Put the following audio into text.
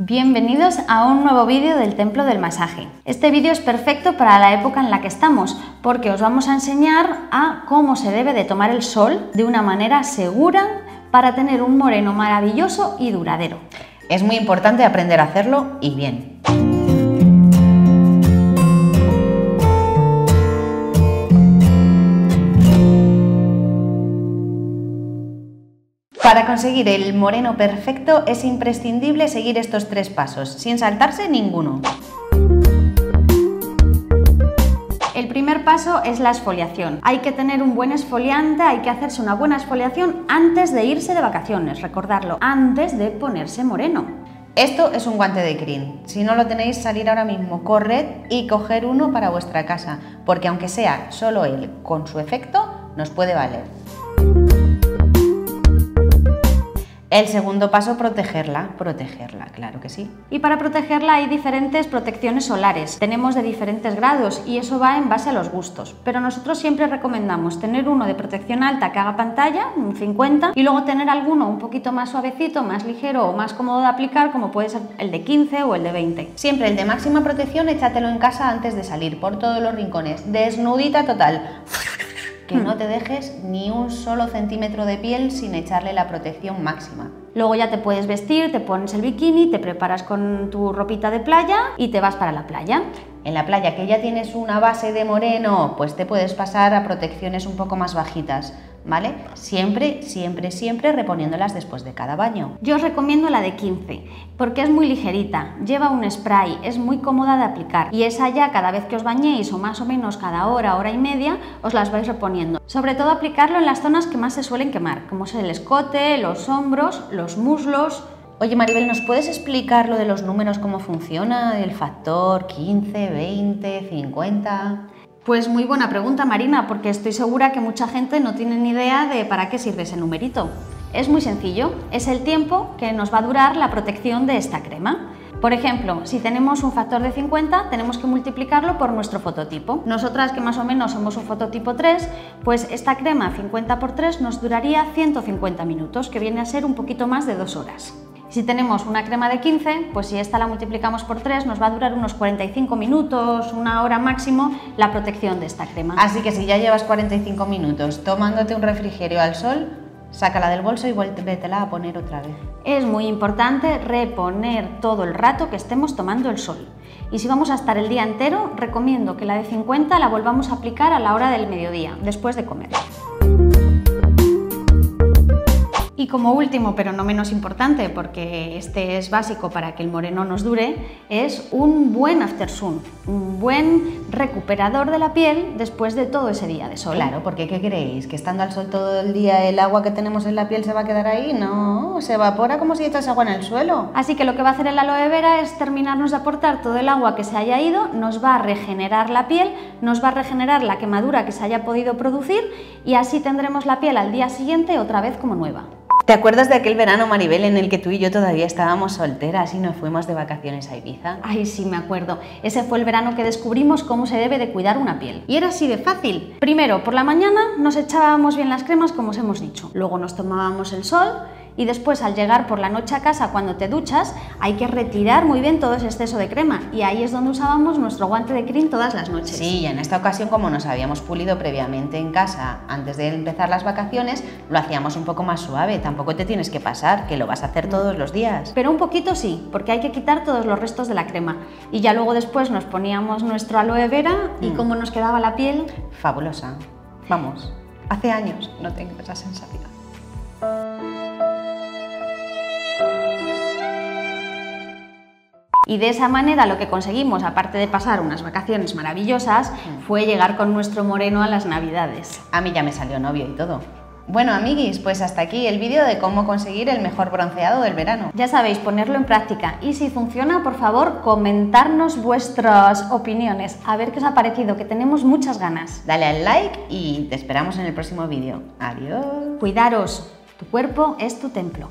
Bienvenidos a un nuevo vídeo del Templo del Masaje. Este vídeo es perfecto para la época en la que estamos porque os vamos a enseñar a cómo se debe de tomar el sol de una manera segura para tener un moreno maravilloso y duradero. Es muy importante aprender a hacerlo y bien. Para conseguir el moreno perfecto es imprescindible seguir estos tres pasos, sin saltarse ninguno. El primer paso es la exfoliación. Hay que tener un buen exfoliante, hay que hacerse una buena exfoliación antes de irse de vacaciones, recordarlo, antes de ponerse moreno. Esto es un guante de crin. Si no lo tenéis, salir ahora mismo, corred y coger uno para vuestra casa, porque aunque sea solo él con su efecto, nos puede valer. El segundo paso, protegerla. Protegerla, claro que sí. Y para protegerla hay diferentes protecciones solares. Tenemos de diferentes grados y eso va en base a los gustos. Pero nosotros siempre recomendamos tener uno de protección alta que haga pantalla, un 50, y luego tener alguno un poquito más suavecito, más ligero o más cómodo de aplicar, como puede ser el de 15 o el de 20. Siempre el de máxima protección, échatelo en casa antes de salir, por todos los rincones. Desnudita total que no te dejes ni un solo centímetro de piel sin echarle la protección máxima. Luego ya te puedes vestir, te pones el bikini, te preparas con tu ropita de playa y te vas para la playa. En la playa que ya tienes una base de moreno, pues te puedes pasar a protecciones un poco más bajitas. ¿Vale? Siempre, siempre, siempre reponiéndolas después de cada baño. Yo os recomiendo la de 15 porque es muy ligerita, lleva un spray, es muy cómoda de aplicar y esa ya cada vez que os bañéis o más o menos cada hora, hora y media, os las vais reponiendo. Sobre todo aplicarlo en las zonas que más se suelen quemar, como es el escote, los hombros, los muslos, Oye Maribel, ¿nos puedes explicar lo de los números, cómo funciona? El factor 15, 20, 50. Pues muy buena pregunta, Marina, porque estoy segura que mucha gente no tiene ni idea de para qué sirve ese numerito. Es muy sencillo, es el tiempo que nos va a durar la protección de esta crema. Por ejemplo, si tenemos un factor de 50, tenemos que multiplicarlo por nuestro fototipo. Nosotras que más o menos somos un fototipo 3, pues esta crema 50 por 3 nos duraría 150 minutos, que viene a ser un poquito más de dos horas. Si tenemos una crema de 15, pues si esta la multiplicamos por 3 nos va a durar unos 45 minutos, una hora máximo la protección de esta crema. Así que si ya llevas 45 minutos tomándote un refrigerio al sol, sácala del bolso y vuélvetela a poner otra vez. Es muy importante reponer todo el rato que estemos tomando el sol. Y si vamos a estar el día entero, recomiendo que la de 50 la volvamos a aplicar a la hora del mediodía, después de comer. Y como último, pero no menos importante, porque este es básico para que el moreno nos dure, es un buen aftersun, un buen recuperador de la piel después de todo ese día de sol. Claro, porque ¿qué creéis? ¿Que estando al sol todo el día el agua que tenemos en la piel se va a quedar ahí? No, se evapora como si echas agua en el suelo. Así que lo que va a hacer el aloe vera es terminarnos de aportar todo el agua que se haya ido, nos va a regenerar la piel, nos va a regenerar la quemadura que se haya podido producir y así tendremos la piel al día siguiente otra vez como nueva. ¿Te acuerdas de aquel verano, Maribel, en el que tú y yo todavía estábamos solteras y nos fuimos de vacaciones a Ibiza? Ay, sí, me acuerdo. Ese fue el verano que descubrimos cómo se debe de cuidar una piel. Y era así de fácil. Primero, por la mañana nos echábamos bien las cremas, como os hemos dicho. Luego nos tomábamos el sol y después al llegar por la noche a casa cuando te duchas hay que retirar muy bien todo ese exceso de crema y ahí es donde usábamos nuestro guante de cream todas las noches. Sí, y en esta ocasión como nos habíamos pulido previamente en casa antes de empezar las vacaciones, lo hacíamos un poco más suave, tampoco te tienes que pasar, que lo vas a hacer todos los días. Pero un poquito sí, porque hay que quitar todos los restos de la crema y ya luego después nos poníamos nuestro aloe vera y mm. cómo nos quedaba la piel. Fabulosa. Vamos, hace años no tengo esa sensación. Y de esa manera lo que conseguimos, aparte de pasar unas vacaciones maravillosas, mm. fue llegar con nuestro moreno a las navidades. A mí ya me salió novio y todo. Bueno, amiguis, pues hasta aquí el vídeo de cómo conseguir el mejor bronceado del verano. Ya sabéis, ponerlo en práctica y si funciona, por favor, comentarnos vuestras opiniones, a ver qué os ha parecido, que tenemos muchas ganas. Dale al like y te esperamos en el próximo vídeo. Adiós. Cuidaros, tu cuerpo es tu templo.